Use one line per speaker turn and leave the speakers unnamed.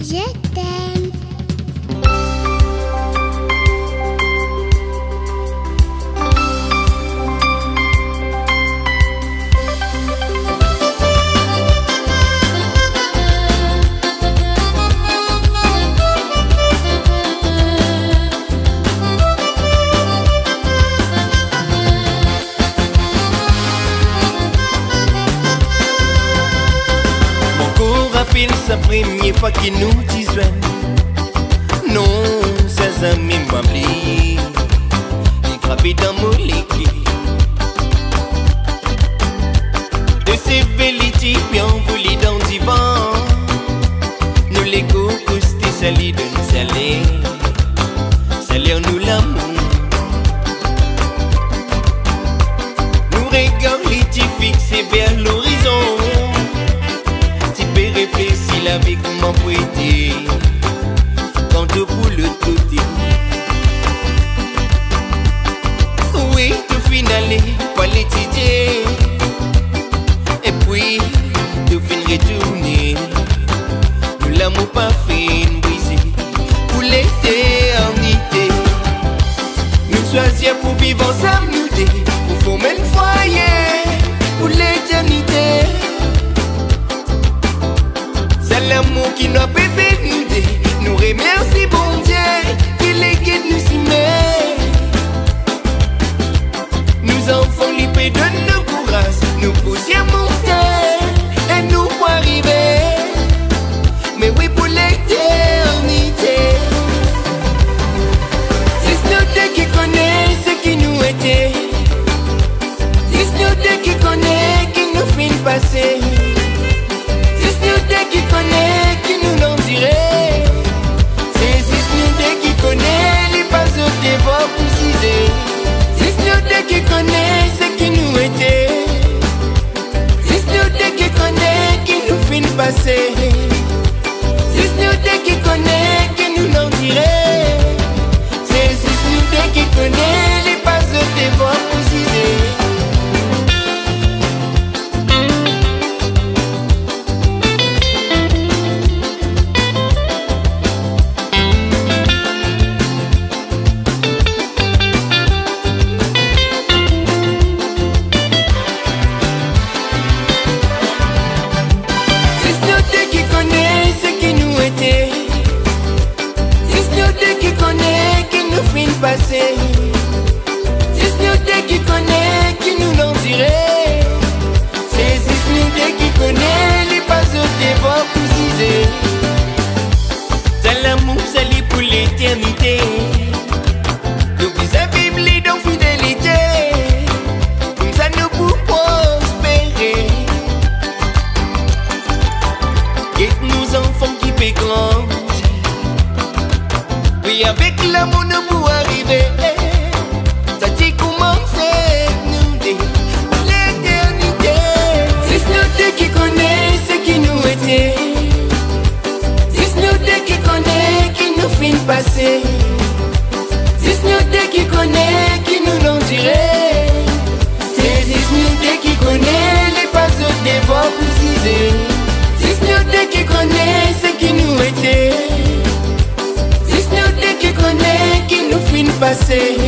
Yeah, rappelle sa première fois qu'il nous disait Non, ses amis m'oublient. Il gravit dans mon liquide De ces vérités bien volées dans le divan Nous les cocostés salis de nous saler Salir nous l'amour. Nous regardons les petits fixés vers Tu vie comment prêter Quand tu pour le côté Oui, tout finalé, pas l'étudier. Et puis, tout fin retourner Nous l'amour pas fin brisé. Pour l'éternité. Nous choisir pour vivre ensemble nous deux courage, nous poussions monter et nous arriver. Mais oui pour l'éternité. Deux qui connaît ce qui nous était. Deux qui connaît qui nous fait passer. Nous fait passé. Si ce n'est qui connaît, qui nous l'en dirait. C'est Disney qui connaît les passes des voix précisées. Si ce qui connaît ce qui nous était. Si ce qui connaît, qui nous finit passer.